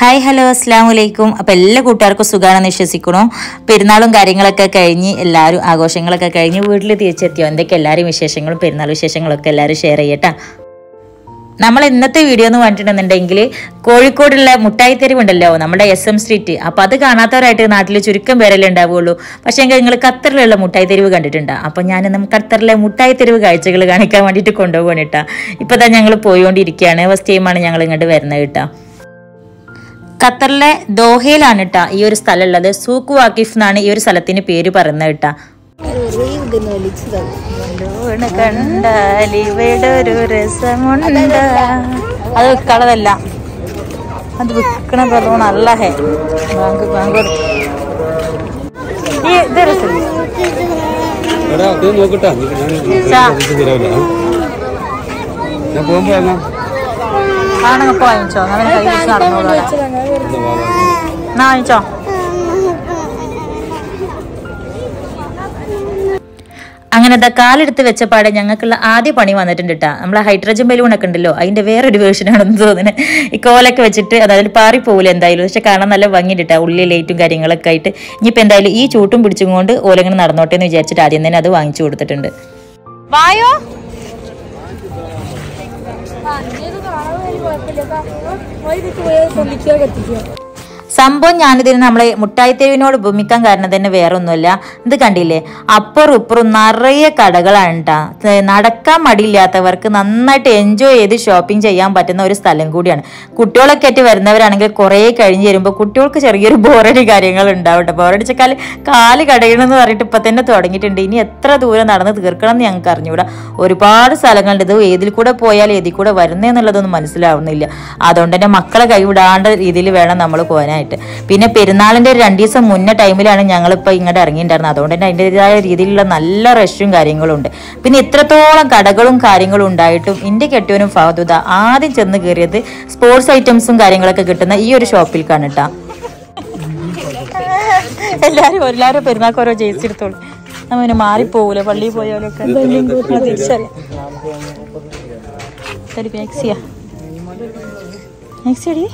Hi hello അസ്സാം വലൈക്കും അപ്പോൾ എല്ലാ കൂട്ടുകാർക്കും സുഖമാണെന്ന് വിശ്വസിക്കണു പെരുന്നാളും കാര്യങ്ങളൊക്കെ കഴിഞ്ഞ് എല്ലാവരും ആഘോഷങ്ങളൊക്കെ കഴിഞ്ഞ് വീട്ടിൽ തിരിച്ചെത്തിയോ? എന്തൊക്കെ എല്ലാവരും വിശേഷങ്ങളും പെരുന്നാൾ വിശേഷങ്ങളൊക്കെ എല്ലാവരും ഷെയർ ചെയ്യട്ടാ? നമ്മൾ ഇന്നത്തെ വീഡിയോ എന്ന് പറഞ്ഞിട്ടുണ്ടെന്നുണ്ടെങ്കിൽ കോഴിക്കോടുള്ള മുട്ടായി തെരുവുണ്ടല്ലോ നമ്മുടെ എസ് എം സ്ട്രീറ്റ് അപ്പോൾ അത് കാണാത്തവരായിട്ട് നാട്ടിൽ ചുരുക്കം പേരല്ലേ ഉണ്ടാവുകയുള്ളൂ പക്ഷേ എങ്കിൽ നിങ്ങൾ ഖത്തറിലുള്ള മുട്ടായി തെരുവ് കണ്ടിട്ടുണ്ട്? അപ്പോൾ ഞാൻ നമുക്ക് ഖത്തറിലെ മുട്ടായി തെരുവ് കാഴ്ചകൾ കാണിക്കാൻ വേണ്ടിയിട്ട് കൊണ്ടുപോകണം കേട്ടോ. ഇപ്പോൾ തന്നെ ഞങ്ങൾ പോയിക്കൊണ്ടിരിക്കുകയാണ് ഫസ്റ്റ് ടൈമാണ് ഞങ്ങൾ ഇങ്ങോട്ട് വരുന്നത് കേട്ടോ. ഖത്തറിലെ ദോഹയിലാണ് കേട്ടോ ഈ ഒരു സ്ഥലം ഉള്ളത് സൂക്ക് വാക്കിഫ് എന്നാണ് ഈ ഒരു സ്ഥലത്തിന് പേര് പറയുന്നത് കേട്ടോ അത് വിൽക്കണതല്ല അത് വിൽക്കണ ബലൂൺ അല്ല ഹേ. ബാങ്ക് ബാങ്ക് ഈ ഇത് രസമില്ല നോക്കട്ടാ ഞാൻ പോകുമ്പോ ആണെങ്കിൽ വാങ്ങിച്ചോ? അങ്ങനെ കൈ വെച്ച് നടന്നോളൂ. എന്നാ വാങ്ങിച്ചോ? അങ്ങനെ ദാ കാലെടുത്ത് വെച്ച പാടെ ഞങ്ങൾക്കുള്ള ആദ്യ പണി വന്നിട്ടുണ്ട് കേട്ടോ നമ്മളെ ഹൈഡ്രജൻ ബലൂൺ ഒക്കെ ഉണ്ടല്ലോ അതിന്റെ വേറൊരു വേർഷൻ ആണെന്ന് തോന്നുന്നത് ഈ കോലൊക്കെ വെച്ചിട്ട് അതായത് പാറി പോകില്ല എന്തായാലും. പക്ഷെ കാണാൻ നല്ല ഭംഗിയുണ്ട് കേട്ടോ ഉള്ളി ലൈറ്റും കാര്യങ്ങളൊക്കെ ആയിട്ട്. ഇനിയിപ്പോൾ എന്തായാലും ഈ ചൂട്ടും പിടിച്ചും കൊണ്ട് ഓലങ്ങനെ നടന്നോട്ടെ എന്ന് വിചാരിച്ചിട്ട് ആദ്യം തന്നെ അത് വാങ്ങിച്ചു കൊടുത്തിട്ടുണ്ട്. വായോ? आपको लेकर वही देखिए समीक्षा करती थी। സംഭവം ഞാനിതിന് നമ്മളെ മുട്ടായിത്തെരുവിനോട് ഉപമിക്കാൻ കാരണം തന്നെ വേറെ ഒന്നുമല്ല ഇത് കണ്ടില്ലേ? അപ്പുറം ഇപ്പുറം നിറയെ കടകളാണ് കേട്ടോ നടക്കാൻ മടിയില്ലാത്തവർക്ക് നന്നായിട്ട് എൻജോയ് ചെയ്ത് ഷോപ്പിംഗ് ചെയ്യാൻ പറ്റുന്ന ഒരു സ്ഥലം കൂടിയാണ്. കുട്ടികളൊക്കെ ആയിട്ട് വരുന്നവരാണെങ്കിൽ കുറേ കഴിഞ്ഞ് വരുമ്പോൾ കുട്ടികൾക്ക് ചെറിയൊരു ബോറടി കാര്യങ്ങൾ ഉണ്ടാവട്ടെ ബോറടിച്ച കാൽ കാൽ കടയണമെന്ന് പറഞ്ഞിട്ട് ഇപ്പൊ തന്നെ തുടങ്ങിയിട്ടുണ്ട്. ഇനി എത്ര ദൂരം നടന്ന് തീർക്കണം എന്ന് ഞങ്ങൾക്ക് അറിഞ്ഞുകൂടാ ഒരുപാട് സ്ഥലങ്ങളുണ്ട്. ഇത് ഏതിൽ കൂടെ പോയാൽ ഏതിൽ കൂടെ വരുന്നതെന്നുള്ളതൊന്നും മനസ്സിലാവുന്നില്ല. അതുകൊണ്ട് തന്നെ മക്കളെ കൈവിടാണ്ട രീതിയിൽ വേണം നമ്മൾ പോകാനായിട്ട് പിന്നെ പെരുന്നാളിന്റെ ഒരു രണ്ട് ദിവസം മുന്നേ ടൈമിലാണ് ഞങ്ങളിപ്പോൾ ഇങ്ങോട്ട് ഇറങ്ങിയിട്ടുണ്ടായിരുന്നത്. അതുകൊണ്ട് തന്നെ അതിന്റെതായ രീതിയിലുള്ള നല്ല റഷും കാര്യങ്ങളും ഉണ്ട്. പിന്നെ ഇത്രത്തോളം കടകളും കാര്യങ്ങളും ഉണ്ടായിട്ടും എന്റെ കെട്ടിയവനും ഫഹദുദ ആദ്യം ചെന്ന് കയറിയത് സ്പോർട്സ് ഐറ്റംസും കാര്യങ്ങളൊക്കെ കിട്ടുന്ന ഈ ഒരു ഷോപ്പിൽ കാണട്ടാ എല്ലാരും എല്ലാരും പെരുന്നാൾക്ക് ഓരോ ജയിച്ച് എടുത്തോളൂ. നമ്മ മാറിപ്പോകൂല പള്ളിയിൽ പോയാലൊക്കെ ശരി മാക്സിയാ മാക്സി അടി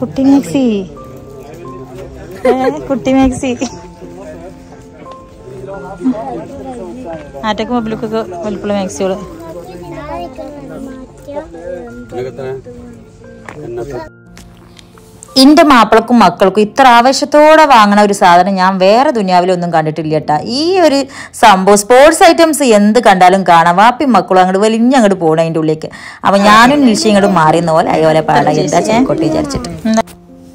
കുട്ടി മാക്സി. കുട്ടി മാക്സി. ആറ്റക്ക് മൊബിലൊക്കെ വലിപ്പുള്ള മാക്സികൾ. എന്റെ മാപ്പിളക്കും മക്കൾക്കും ഇത്ര ആവേശത്തോടെ വാങ്ങണ ഒരു സാധനം ഞാൻ വേറെ ദുനിയാവിലൊന്നും കണ്ടിട്ടില്ല കേട്ടാ ഈ ഒരു സംഭവം സ്പോർട്സ് ഐറ്റംസ് എന്ത് കണ്ടാലും കാണാം. വാപ്പി മക്കളും അങ്ങോട്ട് വലിഞ്ഞ് അങ്ങോട്ട് പോകണം അതിന്റെ ഉള്ളിലേക്ക്. അപ്പം ഞാനും നിൽച്ചി ഇങ്ങോട്ട് മാറിയെന്ന പോലെ അയ്യോലെ പാടാ കൊട്ടി വിചാരിച്ചിട്ട്.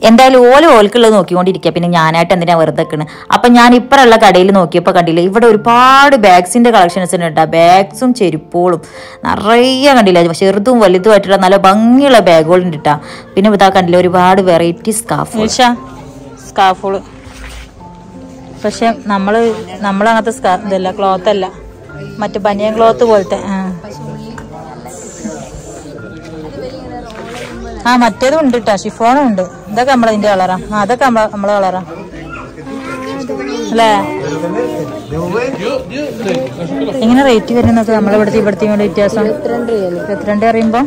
എന്തായാലും ഓല ഓൽക്കുള്ളത് നോക്കിക്കൊണ്ടിരിക്കുക പിന്നെ ഞാനായിട്ട് എന്തിനാ വെറുതെ നിൽക്കുന്നത് അപ്പം ഞാൻ ഇപ്പറുള്ള കടയിൽ നോക്കിയപ്പോൾ കണ്ടില്ല ഇവിടെ ഒരുപാട് ബാഗ്സിന്റെ കളക്ഷൻസ് ഉണ്ട് ബാഗ്സും ചെരുപ്പുകളും നിറയെ കണ്ടില്ല? ചെറുതും വലുതുമായിട്ടുള്ള നല്ല ഭംഗിയുള്ള ബാഗുകളുണ്ട് കേട്ടോ പിന്നെ ഇതാ കണ്ടില്ല ഒരുപാട് വെറൈറ്റി സ്കാഫ് സ്കാഫുകൾ പക്ഷെ നമ്മൾ നമ്മളങ്ങനത്തെ സ്കാ ഇതല്ല ക്ലോത്ത് അല്ല. മറ്റു ബനിയൻ ക്ലോത്ത് പോലത്തെ ആ. മറ്റേതും ഉണ്ട് കേട്ടോ ഷിഫോണും ഉണ്ട്. ഇതൊക്കെ നമ്മളതിന്റെ കളറാ. ആ അതൊക്കെ നമ്മളെ നമ്മളെ കളറാ. അല്ലേ? എങ്ങനെ റേറ്റ് വരുന്നത് നമ്മളെ ഇവിടുത്തെ ഇവിടുത്തെ കൂടെ വ്യത്യാസം? ഇരുപത്തിരണ്ട് അറിയുമ്പോ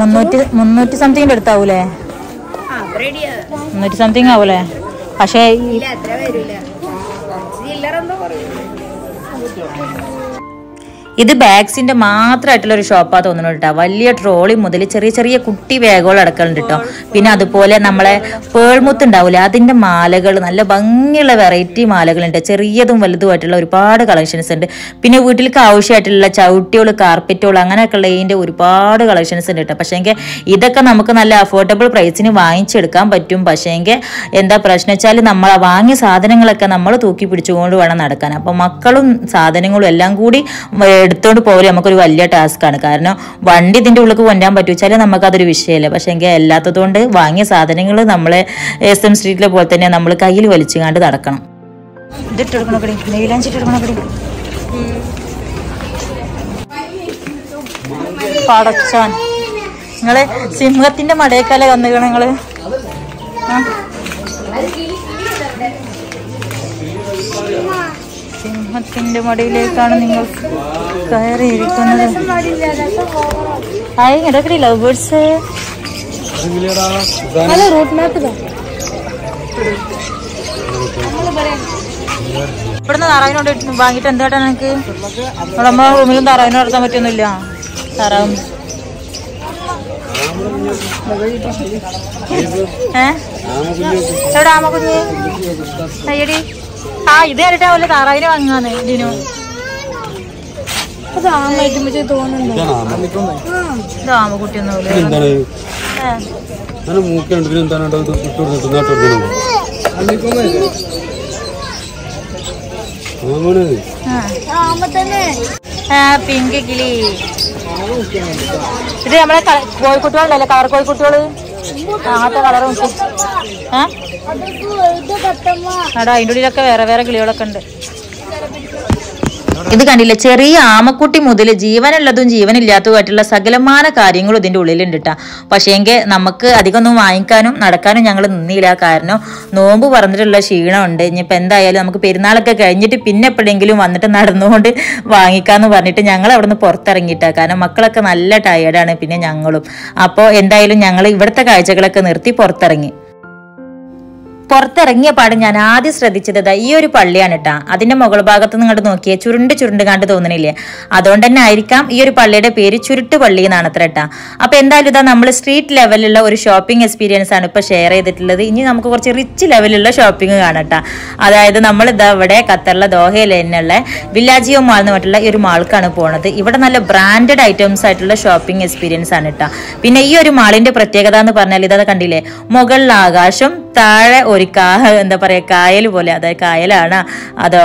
മുന്നൂറ്റി മുന്നൂറ്റി സംതിങ്ങിന്റെ അടുത്താവൂലേ? മുന്നൂറ്റി സംതിങ് ആവൂലേ? പക്ഷേ ഇത് ബാഗ്സിന്റെ മാത്രമായിട്ടുള്ള ഒരു ഷോപ്പാ തോന്നുന്നു കേട്ടോ. വലിയ ട്രോളി മുതൽ ചെറിയ ചെറിയ കുട്ടി ബാഗുകൾ അടക്കലുണ്ട് കേട്ടോ. പിന്നെ അതുപോലെ നമ്മളെ പേൾമുത്ത് ഉണ്ടാവില്ല അതിന്റെ മാലകൾ നല്ല ഭംഗിയുള്ള വെറൈറ്റി മാലകളുണ്ട്. ചെറിയതും വലുതുമായിട്ടുള്ള ഒരുപാട് കളക്ഷൻസ് ഉണ്ട്. പിന്നെ വീട്ടിലേക്ക് ആവശ്യമായിട്ടുള്ള ചവിട്ടികൾ കാർപ്പറ്റുകൾ അങ്ങനെയൊക്കെ ഉള്ളതിന്റെ ഒരുപാട് കളക്ഷൻസ് ഉണ്ട് കേട്ടോ. പക്ഷേങ്കിൽ ഇതൊക്കെ നമുക്ക് നല്ല അഫോർഡബിൾ പ്രൈസിന് വാങ്ങിച്ചെടുക്കാൻ പറ്റും. പക്ഷേങ്കിൽ എന്താ പ്രശ്നം വെച്ചാൽ നമ്മൾ വാങ്ങിയ സാധനങ്ങളൊക്കെ നമ്മൾ തൂക്കി പിടിച്ചുകൊണ്ട് വേണം നടക്കാൻ. അപ്പോൾ മക്കളും സാധനങ്ങളും എല്ലാം കൂടി എടുത്തോണ്ട് പോകൽ നമുക്കൊരു വലിയ ടാസ്ക്കാണ്. കാരണം വണ്ടി ഇതിന്റെ ഉള്ളിൽ കൊണ്ടാൻ പറ്റുവെച്ചാൽ നമുക്കതൊരു വിഷയമല്ല പക്ഷേ എങ്കിൽ അല്ലാത്തതുകൊണ്ട് വാങ്ങിയ സാധനങ്ങൾ നമ്മളെ എസ് എം സ്ട്രീറ്റിലെ പോലെ തന്നെ നമ്മൾ കയ്യിൽ വലിച്ചുകാണ്ട് നടക്കണം. നിങ്ങൾ സിംഹത്തിന്റെ മടയക്കാല വന്നുകണ നിങ്ങൾ? ആ? സിംഹത്തിന്റെ മടിയിലേക്കാണ് നിങ്ങൾ കയറിയിരിക്കുന്നത്. ആയി കിടക്കടി ലവ് ബേർഡ്സ് ഇറങ്ങില്ലടാ ഹലോ റൂട്ട് മാപ്പ് ഇതാ. ഇവിടുന്ന് താറാവിനോട് വാങ്ങിയിട്ട് എന്താട്ടാ നിനക്ക്? ഇവിടെ നമ്മളെ റൂമിലും താറാവിനെ നടത്താൻ പറ്റൊന്നുമില്ല താറാവും. ഏ? എവിടെ ആമ കുഞ്ഞ്? അയ്യടി ആ ഇത് കണ്ടിട്ടാവല്ലേ താറാവിനെ വാങ്ങാന്ന് ഇതിനു അത് ആമായിട്ട് മറ്റേ തോന്നുന്നുണ്ടോ. ഇത് ആമ കുട്ടിയൊന്നും എന്താണ്? അങ്ങനെ മൂക്കുണ്ട് പിന്നെ എന്താണ് ഇത് ഇട്ട് കൊടുത്ത് തിന്നാട്ട് കൊടുക്കണം ആമാണത് ആമ തന്നെ ആ പിങ്ക് കിളി. ഇത് നമ്മളെ കോഴിക്കുട്ടികളുണ്ടല്ലേ കളർ കോഴിക്കുട്ടികൾ? അങ്ങനത്തെ കളർ നോക്കി ഏ? എടാ അതിന്റെ ഉള്ളിലൊക്കെ വേറെ വേറെ കിളികളൊക്കെ ഉണ്ട്. ഇത് കണ്ടില്ലേ? ചെറിയ ആമക്കുട്ടി മുതൽ ജീവനുള്ളതും ജീവനില്ലാത്തതുമായിട്ടുള്ള സകലമാന കാര്യങ്ങളും ഇതിന്റെ ഉള്ളിലുണ്ട് കേട്ടാ പക്ഷേങ്കിൽ നമുക്ക് അധികമൊന്നും വാങ്ങിക്കാനും നടക്കാനും ഞങ്ങൾ നിന്നില്ല. കാരണം നോമ്പ് പറഞ്ഞിട്ടുള്ള ക്ഷീണമുണ്ട്. ഇനിയിപ്പോൾ എന്തായാലും നമുക്ക് പെരുന്നാളൊക്കെ കഴിഞ്ഞിട്ട് പിന്നെ എപ്പോഴെങ്കിലും വന്നിട്ട് നടന്നുകൊണ്ട് വാങ്ങിക്കാമെന്ന് പറഞ്ഞിട്ട് ഞങ്ങൾ അവിടെ നിന്ന് പുറത്തിറങ്ങിയിട്ടാ. കാരണം മക്കളൊക്കെ നല്ല ടയേർഡാണ് പിന്നെ ഞങ്ങളും. അപ്പോൾ എന്തായാലും ഞങ്ങൾ ഇവിടുത്തെ കാഴ്ചകളൊക്കെ നിർത്തി പുറത്തിറങ്ങി. പുറത്തിറങ്ങിയ പാട് ഞാൻ ആദ്യം ശ്രദ്ധിച്ചത് ഇതാ ഈ ഒരു പള്ളിയാണ് കേട്ടാ അതിന്റെ മുകൾ ഭാഗത്ത് നിങ്ങോട്ട് നോക്കിയേ ചുരുണ്ട് ചുരുണ്ട് കണ്ട് തോന്നണില്ലേ? അതുകൊണ്ട് തന്നെ ആയിരിക്കാം ഈ ഒരു പള്ളിയുടെ പേര് ചുരുട്ട് പള്ളി എന്നാണ് അത്ര കേട്ടാ അപ്പൊ എന്തായാലും ഇതാ നമ്മൾ സ്ട്രീറ്റ് ലെവലിലുള്ള ഒരു ഷോപ്പിംഗ് എക്സ്പീരിയൻസ് ആണ് ഇപ്പൊ ഷെയർ ചെയ്തിട്ടുള്ളത്. ഇനി നമുക്ക് കുറച്ച് റിച്ച് ലെവലിലുള്ള ഷോപ്പിംഗ് കാണട്ടാ അതായത് നമ്മൾ ഇതാ ഇവിടെ ഖത്തറിലെ ദോഹയിൽ തന്നെയുള്ള വില്ലാജിയോ മാൾ എന്ന് പറഞ്ഞിട്ടുള്ള ഈ ഒരു മാൾക്കാണ് പോണത്. ഇവിടെ നല്ല ബ്രാൻഡഡ് ഐറ്റംസ് ആയിട്ടുള്ള ഷോപ്പിംഗ് എക്സ്പീരിയൻസ് ആണ് കേട്ടോ പിന്നെ ഈ ഒരു മാളിന്റെ പ്രത്യേകത എന്ന് പറഞ്ഞാൽ ഇതാ കണ്ടില്ലേ? മുകളിൽ ആകാശം താഴെ ഒരു കാ എന്താ പറയുക കായൽ പോലെ അതായത് കായലാണ് അതോ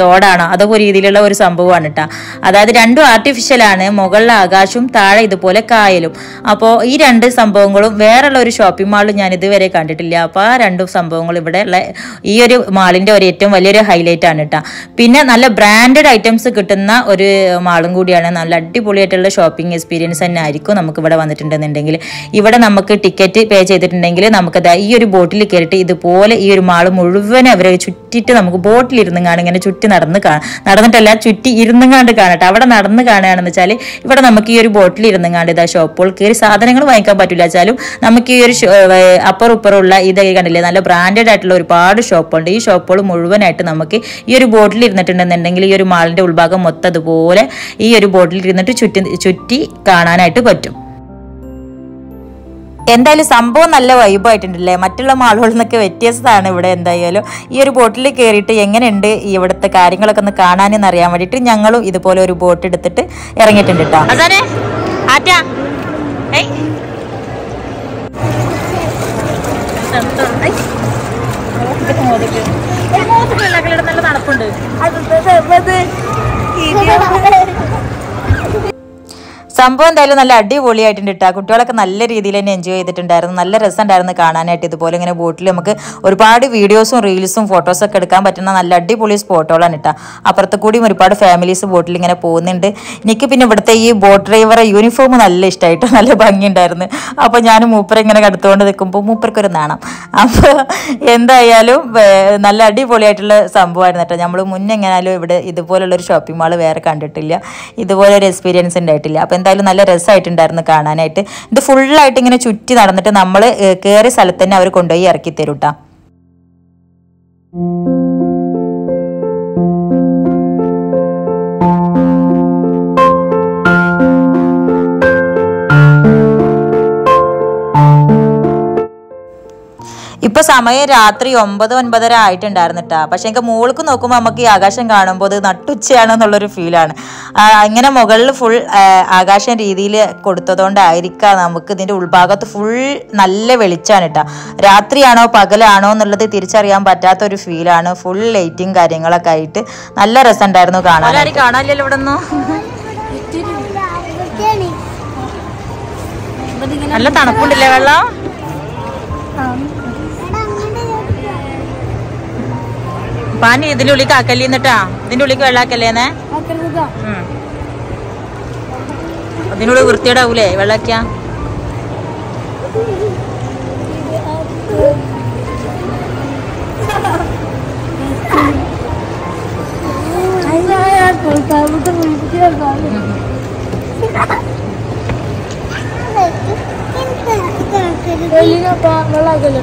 തോടാണ് അതൊക്കെ രീതിയിലുള്ള ഒരു സംഭവമാണ് കേട്ടോ അതായത് രണ്ടും ആർട്ടിഫിഷ്യലാണ് മുകളിൽ ആകാശവും താഴെ ഇതുപോലെ കായലും. അപ്പോൾ ഈ രണ്ട് സംഭവങ്ങളും വേറെയുള്ള ഒരു ഷോപ്പിംഗ് മാളിൽ ഞാൻ ഇതുവരെ കണ്ടിട്ടില്ല. അപ്പോൾ ആ രണ്ട് സംഭവങ്ങളും ഇവിടെ ഈ ഒരു മാളിന്റെ ഒരു ഏറ്റവും വലിയൊരു ഹൈലൈറ്റ് ആണ് കേട്ടോ പിന്നെ നല്ല ബ്രാൻഡഡ് ഐറ്റംസ് കിട്ടുന്ന ഒരു മാളും കൂടിയാണ്. നല്ല അടിപൊളിയായിട്ടുള്ള ഷോപ്പിംഗ് എക്സ്പീരിയൻസ് തന്നെ ആയിരിക്കും നമുക്ക് ഇവിടെ വന്നിട്ടുണ്ടെന്നുണ്ടെങ്കിൽ. ഇവിടെ നമുക്ക് ടിക്കറ്റ് പേ ചെയ്തിട്ടുണ്ടെങ്കിൽ നമുക്ക് ഈ ഒരു ബോട്ടിൽ കയറിയിട്ട് ഇതുപോലെ ഈ ഒരു മാൾ മുഴുവൻ അവരെ ചുറ്റിയിട്ട് നമുക്ക് കാണും ഇങ്ങനെ ചുറ്റി നടന്ന് കാണാം. നടന്നിട്ടല്ല ചുറ്റി ഇരുന്നുങ്ങാണ്ട് കണ്ട് കാണട്ടെ. അവിടെ നടന്ന് കാണുകയാണെന്ന് വെച്ചാൽ ഇവിടെ നമുക്ക് ഈ ഒരു ബോട്ടിൽ ഇരുന്നുങ്ങാണ്ട് ഇതാ ഷോപ്പുകൾ കയറി സാധനങ്ങൾ വാങ്ങിക്കാൻ പറ്റില്ല. വെച്ചാലും നമുക്ക് ഈ ഒരു അപ്പർ ഉപ്പറുള്ള ഇതൊക്കെ കണ്ടില്ലേ? നല്ല ബ്രാൻഡഡ് ആയിട്ടുള്ള ഒരുപാട് ഷോപ്പുണ്ട് ഈ ഷോപ്പുകൾ മുഴുവനായിട്ട് നമുക്ക് ഈ ഒരു ബോട്ടിൽ ഇരുന്നിട്ടുണ്ടെന്നുണ്ടെങ്കിൽ ഈ ഒരു മാളിന്റെ ഉൾഭാഗം മൊത്തം അതുപോലെ ഈ ഒരു ബോട്ടിൽ ഇരുന്നിട്ട് ചുറ്റി ചുറ്റി കാണാനായിട്ട് പറ്റും. എന്തായാലും സംഭവം നല്ല വൈബായിട്ടുണ്ടല്ലേ മറ്റുള്ള മാളുകളിൽ നിന്നൊക്കെ വ്യത്യസ്തമാണ് ഇവിടെ എന്തായാലും. ഈ ഒരു ബോട്ടിൽ കയറിയിട്ട് എങ്ങനെയുണ്ട് ഈ ഇവിടുത്തെ കാര്യങ്ങളൊക്കെ ഒന്ന് കാണാനെന്ന് അറിയാൻ വേണ്ടിയിട്ട് ഞങ്ങളും ഇതുപോലെ ഒരു ബോട്ട് എടുത്തിട്ട് ഇറങ്ങിയിട്ടുണ്ട് കേട്ടോ. നല്ല തണുപ്പുണ്ട് സംഭവം എന്തായാലും നല്ല അടിപൊളിയായിട്ടുണ്ട് കേട്ടോ കുട്ടികളൊക്കെ നല്ല രീതിയിൽ തന്നെ എൻജോയ് ചെയ്തിട്ടുണ്ടായിരുന്നു. നല്ല രസമുണ്ടായിരുന്നു കാണാനായിട്ട്. ഇതുപോലെ ഇങ്ങനെ ബോട്ടിൽ നമുക്ക് ഒരുപാട് വീഡിയോസും റീൽസും ഫോട്ടോസൊക്കെ എടുക്കാൻ പറ്റുന്ന നല്ല അടിപൊളി സ്പോട്ടുകളാണ് കേട്ടോ അപ്പുറത്ത് കൂടിയും ഒരുപാട് ഫാമിലീസ് ബോട്ടിൽ ഇങ്ങനെ പോകുന്നുണ്ട്. എനിക്ക് പിന്നെ ഇവിടുത്തെ ഈ ബോട്ട് ഡ്രൈവറെ യൂണിഫോം നല്ല ഇഷ്ടമായിട്ട് നല്ല ഭംഗിയുണ്ടായിരുന്നു. അപ്പോൾ ഞാൻ മൂപ്പരെ ഇങ്ങനെ കടുത്തുകൊണ്ട് നിൽക്കുമ്പോൾ മൂപ്പർക്കൊരു നാണം. അപ്പോൾ എന്തായാലും നല്ല അടിപൊളിയായിട്ടുള്ള സംഭവമായിരുന്നു കേട്ടോ നമ്മൾ മുന്നേ എങ്ങനെയാലും ഇവിടെ ഇതുപോലുള്ള ഒരു ഷോപ്പിംഗ് മാൾ വേറെ കണ്ടിട്ടില്ല. ഇതുപോലൊരു എക്സ്പീരിയൻസ് ഉണ്ടായിട്ടില്ല. അപ്പോൾ എന്തായാലും നല്ല രസമായിട്ടുണ്ടായിരുന്നു കാണാനായിട്ട്. ഇത് ഫുള്ളായിട്ട് ഇങ്ങനെ ചുറ്റി നടന്നിട്ട് നമ്മൾ കയറിയ സ്ഥലത്ത് തന്നെ അവർ കൊണ്ടുപോയി ഇറക്കി തരും കേട്ടോ ഇപ്പൊ സമയം രാത്രി ഒമ്പത് ഒൻപതര ആയിട്ടുണ്ടായിരുന്നു കേട്ടാ പക്ഷെ എനിക്ക് മുകൾക്ക് നോക്കുമ്പോൾ നമുക്ക് ഈ ആകാശം കാണുമ്പോൾ അത് നട്ടുച്ചയാണെന്നുള്ളൊരു ഫീലാണ്. ഇങ്ങനെ മുകളിൽ ഫുൾ ആകാശം രീതിയിൽ കൊടുത്തതുകൊണ്ടായിരിക്കാം നമുക്ക് ഇതിന്റെ ഉൾഭാഗത്ത് ഫുൾ നല്ല വെളിച്ചാണ് കേട്ടോ. രാത്രിയാണോ പകലാണോ എന്നുള്ളത് തിരിച്ചറിയാൻ പറ്റാത്ത ഒരു ഫീലാണ്. ഫുൾ ലൈറ്റും കാര്യങ്ങളൊക്കെ ആയിട്ട് നല്ല രസമുണ്ടായിരുന്നു കാണാൻ. കാണാനില്ലല്ലോ ഇവിടെ നല്ല തണുപ്പുണ്ടല്ലേ വെള്ളം? പാനി ഇതിന്റെ ഉള്ളിക്ക് ആക്കല്ലേ എന്നിട്ടാ? ഇതിന്റെ ഉള്ളിക്ക് വെള്ളാക്കല്ലേന്നേ അതിനുള്ള വൃത്തിയോടാവൂലേ വെള്ളാക്കിയാ? വെള്ളാക്കല്ലോ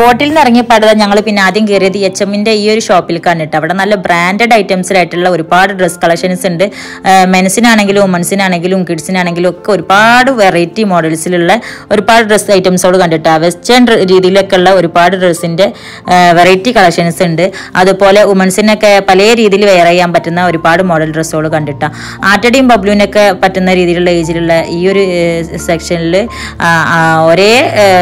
ബോട്ടിൽ നിന്ന് ഇറങ്ങിയപ്പാട് ഞങ്ങൾ പിന്നെ ആദ്യം കയറിയത് എച്ച് എമ്മിന്റെ ഈ ഒരു ഷോപ്പിൽ കണ്ടിട്ട് അവിടെ നല്ല ബ്രാൻഡഡ് ഐറ്റംസിലായിട്ടുള്ള ഒരുപാട് ഡ്രസ് കളക്ഷൻസ് ഉണ്ട്. മെൻസിനാണെങ്കിലും വുമൻസിനാണെങ്കിലും കിഡ്സിനാണെങ്കിലും ഒക്കെ ഒരുപാട് വെറൈറ്റി മോഡൽസിലുള്ള ഒരുപാട് ഡ്രസ് ഐറ്റംസോട് കണ്ടിട്ട്. വെസ്റ്റേൺ രീതിയിലൊക്കെ ഉള്ള ഒരുപാട് ഡ്രസ്സിന്റെ വെറൈറ്റി കളക്ഷൻസ് ഉണ്ട്. അതുപോലെ വുമൻസിനൊക്കെ പല രീതിയിൽ വെയർ ചെയ്യാൻ പറ്റുന്ന ഒരുപാട് മോഡൽ ഡ്രസ്സുകൾ കണ്ടിട്ട. ആറ്റടിയും ബബ്ലുവിനൊക്കെ പറ്റുന്ന രീതിയിലുള്ള ഏജിലുള്ള ഈ ഒരു സെക്ഷനിൽ ഒരേ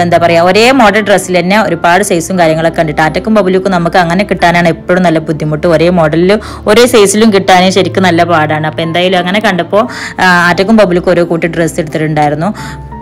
എന്താ പറയുക ഒരേ മോഡൽ ഡ്രസ്സിൽ തന്നെ ഒരുപാട് സൈസും കാര്യങ്ങളൊക്കെ ഉണ്ട് ടാറ്റക്കും ബബുലുക്കും നമുക്ക് അങ്ങനെ കിട്ടാനാണ് എപ്പോഴും നല്ല ബുദ്ധിമുട്ട്. ഒരേ മോഡലിലും ഒരേ സൈസിലും കിട്ടാനും ശരിക്കും നല്ല പാടാണ്. അപ്പോൾ എന്തായാലും അങ്ങനെ കണ്ടപ്പോൾ ആറ്റക്കും ബബുലുക്കും ഓരോ കൂട്ടി ഡ്രസ്സ് എടുത്തിട്ടുണ്ടായിരുന്നു.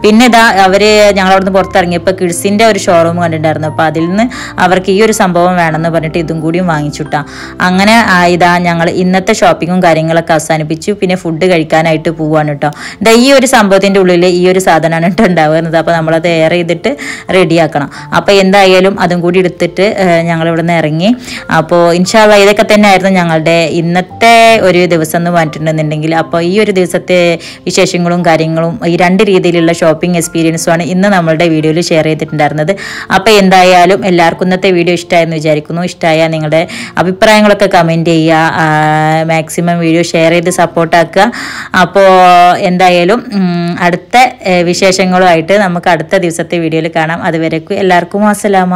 പിന്നെ ഇതാ അവർ ഞങ്ങളവിടുന്ന് പുറത്തിറങ്ങിയപ്പോൾ കിഡ്സിന്റെ ഒരു ഷോറൂം കണ്ടിട്ടുണ്ടായിരുന്നു. അപ്പോൾ അതിൽ നിന്ന് അവർക്ക് ഈ ഒരു സംഭവം വേണമെന്ന് പറഞ്ഞിട്ട് ഇതും കൂടിയും വാങ്ങിച്ചുട്ടാ. അങ്ങനെ ഇതാ ഞങ്ങൾ ഇന്നത്തെ ഷോപ്പിങ്ങും കാര്യങ്ങളൊക്കെ അവസാനിപ്പിച്ചു. പിന്നെ ഫുഡ് കഴിക്കാനായിട്ട് പോവാണ് കേട്ടോ ഇതാ ഈ ഒരു സംഭവത്തിന്റെ ഉള്ളിൽ ഈ ഒരു സാധനമാണ് കേട്ടോ ഉണ്ടാവുന്നത് അപ്പൊ നമ്മളത് എയർ ചെയ്തിട്ട് റെഡിയാക്കണം. അപ്പോൾ എന്തായാലും അതും കൂടി എടുത്തിട്ട് ഞങ്ങൾ ഇവിടെ നിന്ന് ഇറങ്ങി. അപ്പോൾ ഇൻഷാല്ല ഇതൊക്കെ തന്നെയായിരുന്നു ഞങ്ങളുടെ ഇന്നത്തെ ഒരു ദിവസം എന്ന് പറഞ്ഞിട്ടുണ്ടെന്നുണ്ടെങ്കിൽ. അപ്പോൾ ഈ ഒരു ദിവസത്തെ വിശേഷങ്ങളും കാര്യങ്ങളും ഈ രണ്ട് രീതിയിലുള്ള ഷോപ്പിംഗ് എക്സ്പീരിയൻസുമാണ് ഇന്ന് നമ്മളുടെ വീഡിയോയിൽ ഷെയർ ചെയ്തിട്ടുണ്ടായിരുന്നത്. അപ്പോൾ എന്തായാലും എല്ലാവർക്കും ഇന്നത്തെ വീഡിയോ ഇഷ്ടമായെന്ന് വിചാരിക്കുന്നു. ഇഷ്ടമായ നിങ്ങളുടെ അഭിപ്രായങ്ങളൊക്കെ കമന്റ് ചെയ്യുക. മാക്സിമം വീഡിയോ ഷെയർ ചെയ്ത് സപ്പോർട്ടാക്കുക അപ്പോൾ എന്തായാലും അടുത്ത വിശേഷങ്ങളുമായിട്ട് നമുക്ക് അടുത്ത ദിവസത്തെ വീഡിയോയിൽ കാണാം. അതുവരേക്കും എല്ലാവർക്കും അസ്സലാമ